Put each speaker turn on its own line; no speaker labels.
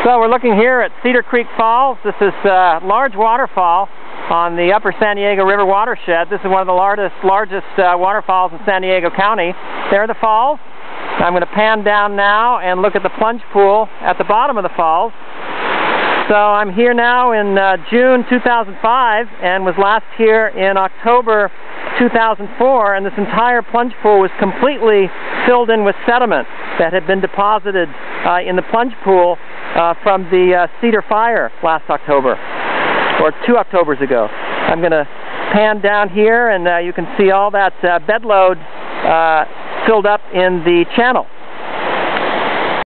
So we're looking here at Cedar Creek Falls. This is a large waterfall on the upper San Diego River watershed. This is one of the largest, largest uh, waterfalls in San Diego County. There are the falls. I'm going to pan down now and look at the plunge pool at the bottom of the falls. So I'm here now in uh, June 2005 and was last here in October 2004 and this entire plunge pool was completely filled in with sediment that had been deposited uh, in the plunge pool uh, from the uh, Cedar Fire last October, or two Octobers ago. I'm going to pan down here and uh, you can see all that uh, bed load uh, filled up in the channel.